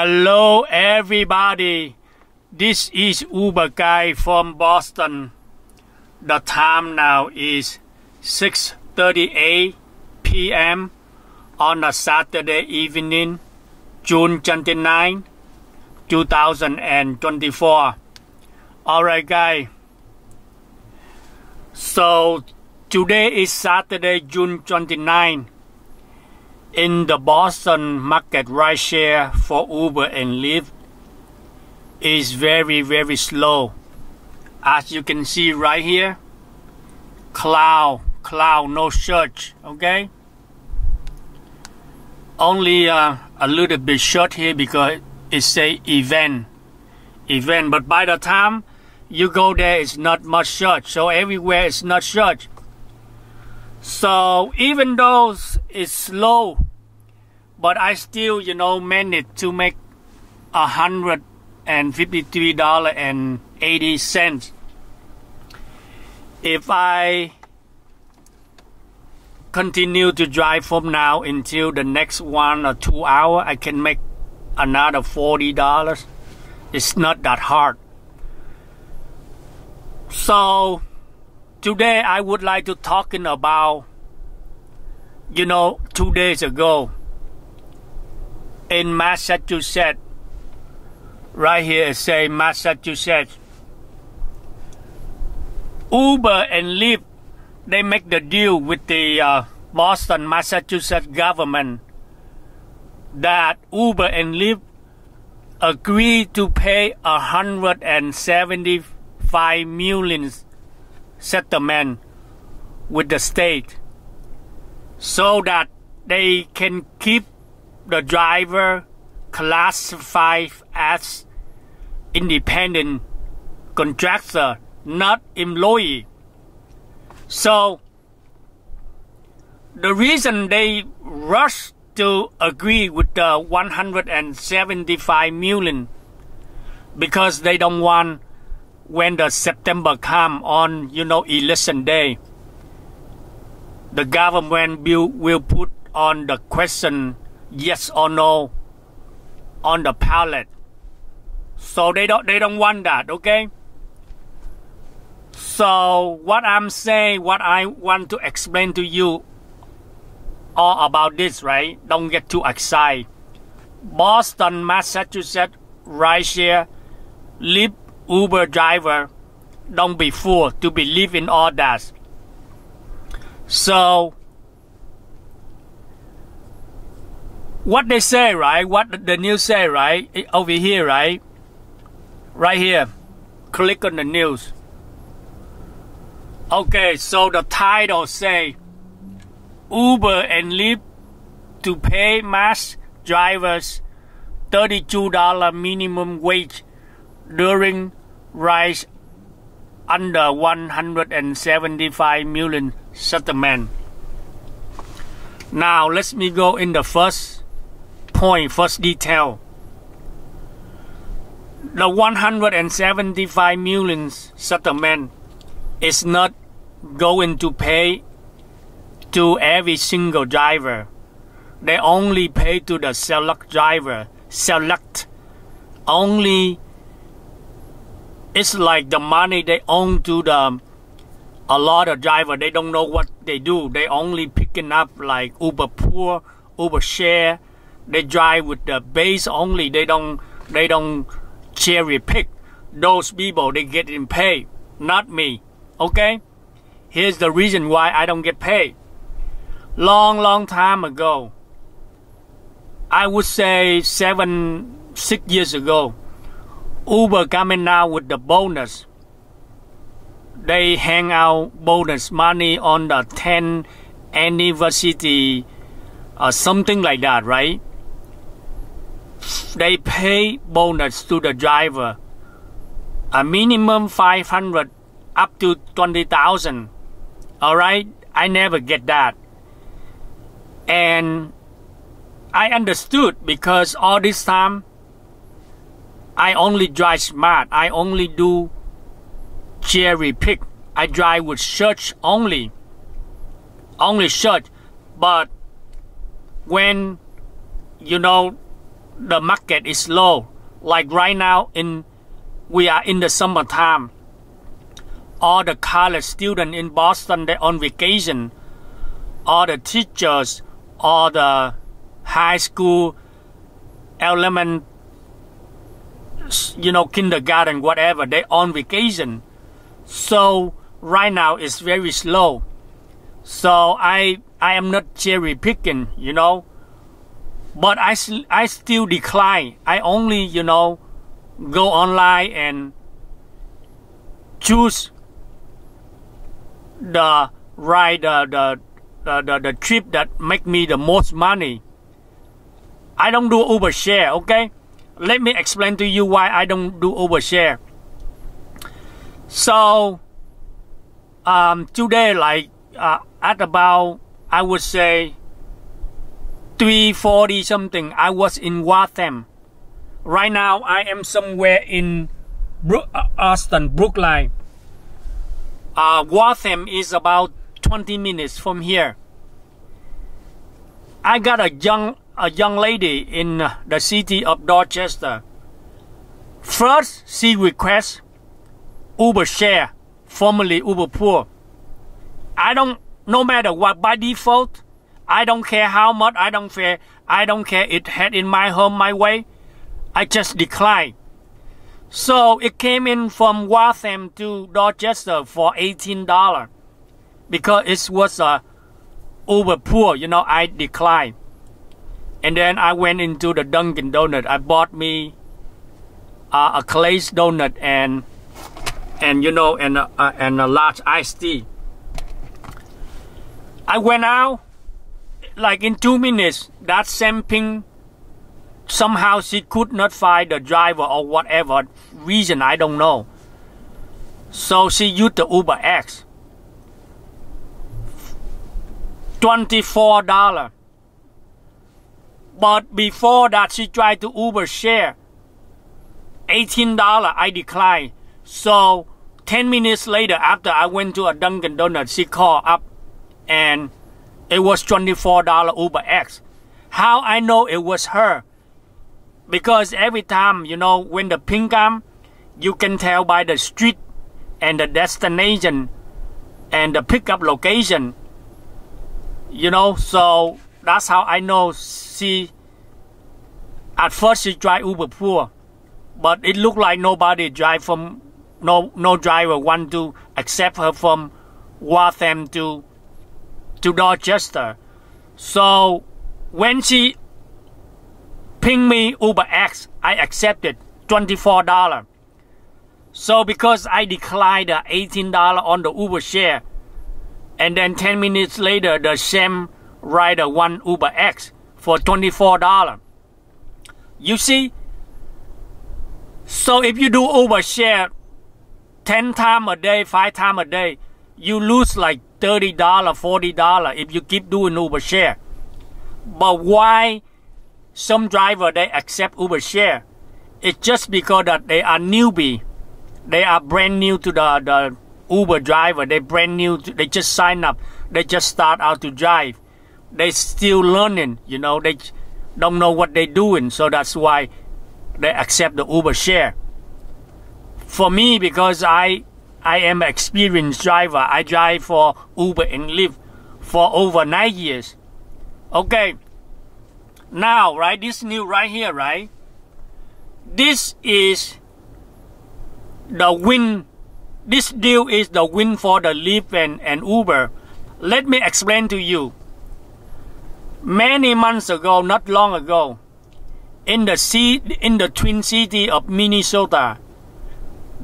Hello, everybody. This is Uber guy from Boston. The time now is 6:38 p.m. on a Saturday evening, June 29, 2024. All right, guys. So today is Saturday, June 29 in the Boston market ride share for Uber and Lyft is very very slow. As you can see right here cloud cloud no surge okay? Only uh, a little bit short here because it say event event but by the time you go there it's not much surge. So everywhere it's not surge so even though it's slow, but I still, you know, managed to make a hundred and fifty-three dollar and eighty cents. If I continue to drive from now until the next one or two hour, I can make another forty dollars. It's not that hard. So today I would like to talking about you know two days ago in Massachusetts. Right here say Massachusetts. Uber and Lyft they make the deal with the uh, Boston Massachusetts government that Uber and Lyft agree to pay a hundred and seventy five million settlement with the state so that they can keep the driver classified as independent contractor, not employee. So the reason they rush to agree with the 175 million because they don't want when the September come on, you know, election day, the government will, will put on the question yes or no on the ballot. So they don't they don't want that, okay? So what I'm saying, what I want to explain to you all about this, right? Don't get too excited. Boston, Massachusetts, right here, live Uber driver don't be fooled to believe in all that. So, what they say, right? What the news say, right? Eh, over here, right? Right here. Click on the news. Okay, so the title say Uber and Lyft to pay Mass drivers $32 minimum wage during rise under 175 million settlement. Now let me go in the first point, first detail. The 175 million settlement is not going to pay to every single driver. They only pay to the select driver. Select only it's like the money they own to the a lot of driver they don't know what they do. They only picking up like uber pool uber share. They drive with the base only. They don't they don't cherry pick. Those people they get in pay not me okay? Here's the reason why i don't get paid. Long long time ago i would say seven six years ago Uber coming out with the bonus. They hang out bonus money on the 10 anniversary or something like that, right? They pay bonus to the driver. A minimum 500 up to 20,000. All right? I never get that. And I understood because all this time I only drive smart. I only do cherry pick. I drive with surge only. Only surge. But when you know the market is low. Like right now in we are in the summertime. All the college students in Boston they're on vacation. All the teachers, all the high school, element, you know, kindergarten, whatever, they're on vacation. So right now it's very slow. So I I am not cherry picking, you know. But I, I still decline. I only, you know, go online and choose the ride, uh, the, the, the, the trip that make me the most money. I don't do Uber share, okay? Let me explain to you why I don't do Uber share. So, um, today, like, uh, at about, I would say, 340 something, I was in Waltham. Right now, I am somewhere in Bro- uh, Allston, Brookline. Uh, Waltham is about 20 minutes from here. I got a young a young lady in the city of Dorchester. First, she requests Uber share, formerly Uber pool. I don't, no matter what, by default, I don't care how much. I don't care. I don't care. It had in my home my way. I just decline. So it came in from Waltham to Dorchester for eighteen dollar, because it was a Uber pool. You know, I declined. And then I went into the Dunkin' Donut. I bought me uh, a glazed donut and and you know and uh, and a large iced tea. I went out like in two minutes, that same ping, somehow she could not find the driver or whatever reason, I don't know. So she used the Uber X. $24. But before that, she tried to Uber share. $18, I declined. So 10 minutes later, after I went to a Dunkin' Donuts, she called up and it was $24 Uber X. How I know it was her? Because every time, you know, when the ping come, you can tell by the street and the destination and the pickup location. You know, so that's how I know at first she drive Uber pool. But it looked like nobody drive from no no driver want to accept her from Waltham to to Dorchester. So when she ping me Uber X, I accepted $24. So because I declined the $18 on the Uber share, and then 10 minutes later, the same rider won Uber X for $24. You see? So if you do Uber share 10 times a day, 5 times a day, you lose like $30, $40 if you keep doing Uber share. But why some driver they accept Uber share? It's just because that they are newbie. They are brand new to the, the Uber driver. They brand new. To, they just sign up. They just start out to drive. They still learning. You know, they don't know what they're doing. So that's why they accept the Uber share. For me, because I I am an experienced driver. I drive for Uber and Lyft for over nine years. Okay. Now, right, this new right here, right? This is the win. This deal is the win for the Lyft and, and Uber. Let me explain to you. Many months ago, not long ago, in the sea, in the Twin City of Minnesota,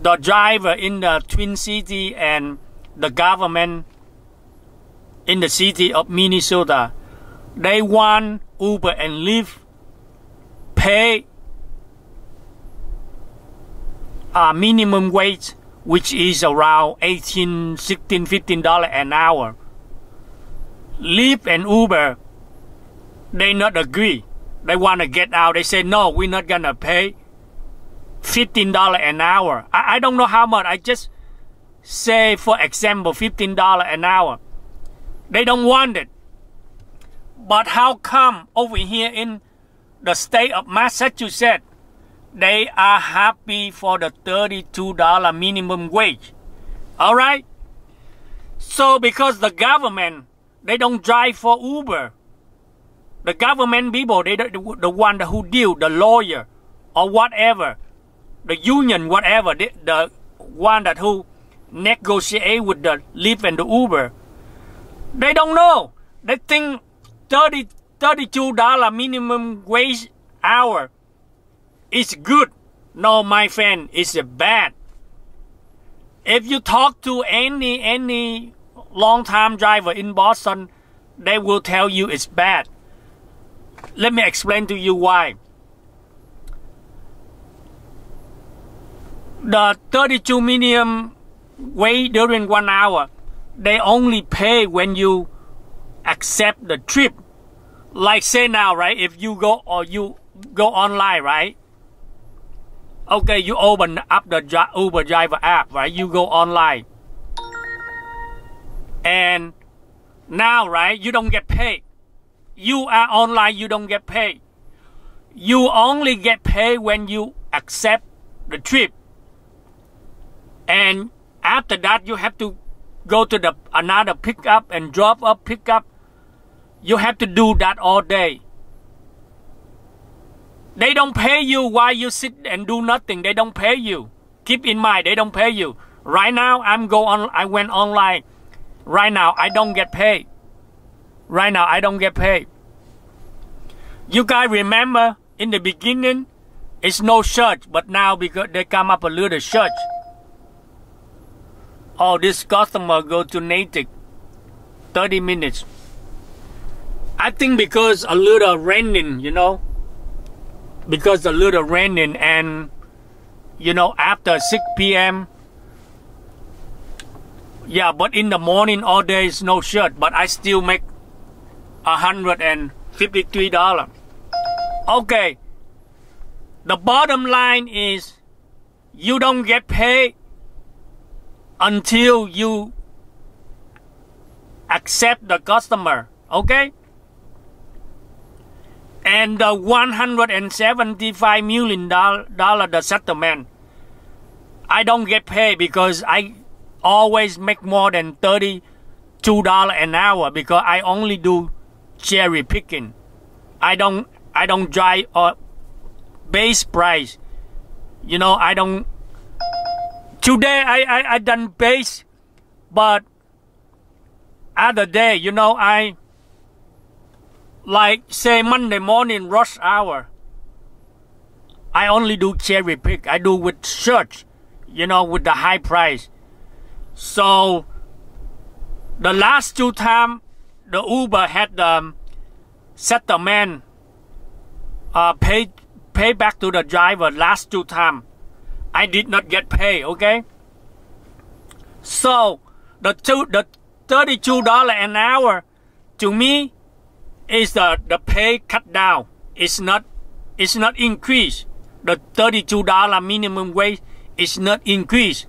the driver in the Twin City and the government in the city of Minnesota, they want Uber and Lyft pay a minimum wage, which is around 18, 16, 15 dollar an hour. Lyft and Uber, they not agree. They want to get out. They say, no, we're not gonna pay fifteen dollar an hour. I, I don't know how much. I just say, for example, fifteen dollar an hour. They don't want it. But how come over here in the state of Massachusetts, they are happy for the $32 minimum wage. All right? So because the government, they don't drive for Uber. The government people, they the, the one who deal, the lawyer or whatever, the union, whatever, the, the one that who negotiate with the Lyft and the Uber, they don't know. They think 30 $32 minimum wage hour is good. No, my friend, it's bad. If you talk to any any long time driver in Boston, they will tell you it's bad. Let me explain to you why. The 32 minimum wait during one hour, they only pay when you accept the trip like say now, right? If you go or you go online, right? Okay, you open up the Uber driver app, right? You go online. And now, right, you don't get paid. You are online, you don't get paid. You only get paid when you accept the trip. And after that, you have to go to the another pickup and drop up pickup you have to do that all day. They don't pay you while you sit and do nothing. They don't pay you. Keep in mind, they don't pay you. Right now, I'm go on. I went online. Right now, I don't get paid. Right now, I don't get paid. You guys remember in the beginning, it's no surge, but now because they come up a little surge. Oh, this customer go to Natick, 30 minutes. I think because a little raining, you know, because a little raining and you know after 6 p.m. Yeah, but in the morning all day is no surge, but I still make a hundred and fifty-three dollar. Okay. The bottom line is you don't get paid until you accept the customer. Okay? and the 175 million dollar the settlement i don't get paid because i always make more than 32 dollar an hour because i only do cherry picking i don't i don't drive or base price you know i don't today i i, I done base but other day you know i like say Monday morning rush hour. I only do cherry pick. I do with surge, you know, with the high price. So the last two time the Uber had set the um, settlement uh, pay pay back to the driver last two time. I did not get paid, okay? So the two the thirty two dollar an hour to me is the, the pay cut down. It's not it's not increase. The $32 minimum wage is not increased,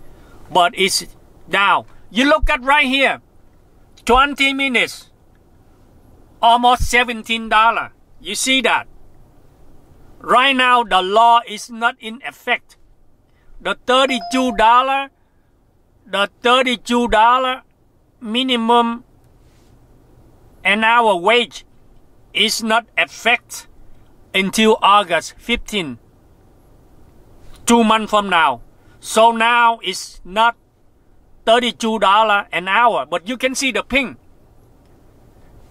but it's down. You look at right here, 20 minutes, almost $17. You see that? Right now, the law is not in effect. The $32, the $32 minimum an hour wage is not effect until August 15, two months from now. So now it's not $32 an hour, but you can see the ping.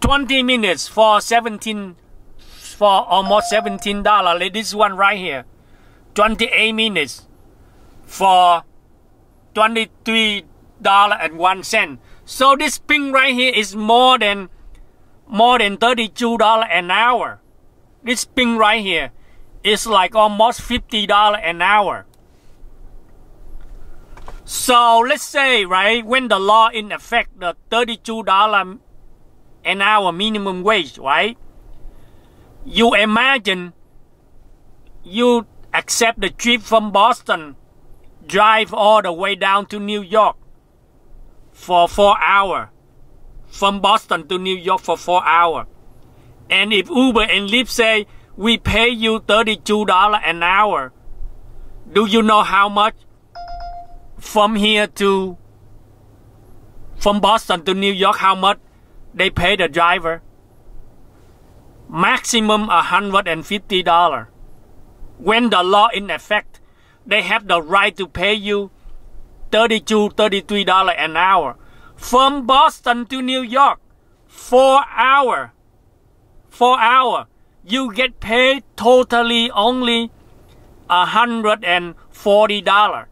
20 minutes for 17 for almost $17 like this one right here 28 minutes for $23 and one cent so this ping right here is more than more than $32 an hour. This ping right here is like almost $50 an hour. So let's say, right, when the law in effect, the $32 an hour minimum wage, right? You imagine you accept the trip from Boston, drive all the way down to New York for four hours from Boston to New York for four hours. And if Uber and Lyft say, we pay you $32 an hour. Do you know how much? From here to from Boston to New York, how much they pay the driver? Maximum $150. When the law in effect, they have the right to pay you $32, $33 an hour. From Boston to New York, four hour. Four hour. You get paid totally only $140.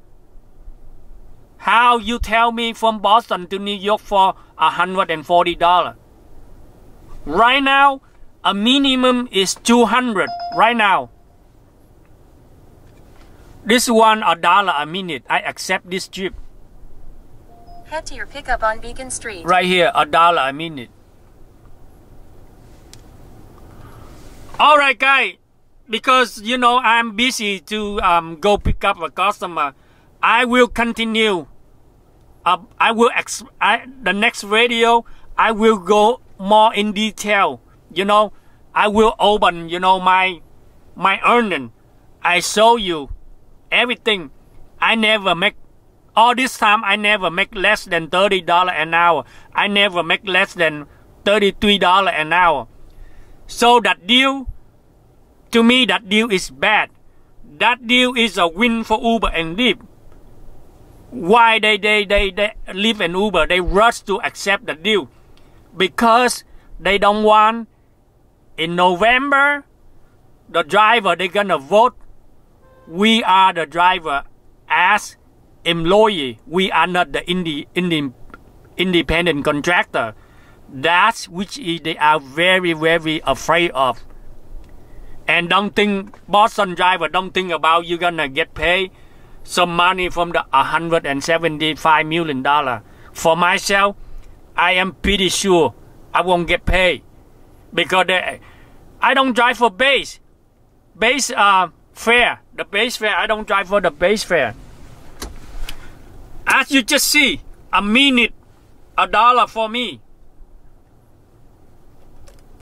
How you tell me from Boston to New York for $140? Right now, a minimum is 200 right now. This one a dollar a minute. I accept this trip. Head to your pickup on Beacon Street. Right here, a dollar a minute. All right, guy. Because you know I'm busy to um, go pick up a customer. I will continue. Uh, I will ex- I, the next video. I will go more in detail. You know, I will open. You know my my earning. I show you everything. I never make all this time. I never make less than thirty dollar an hour. I never make less than thirty three dollar an hour. So that deal, to me, that deal is bad. That deal is a win for Uber and Lyft. Why they they they they Lyft and Uber they rush to accept the deal because they don't want in November the driver they gonna vote we are the driver as employee. We are not the indie, indie, independent contractor. That's which they are very, very afraid of. And don't think Boston driver don't think about you gonna get paid some money from the 175 million dollar. For myself, I am pretty sure I won't get paid because they, I don't drive for base. Base uh fare, the base fare. I don't drive for the base fare. As you just see, a minute, a dollar for me.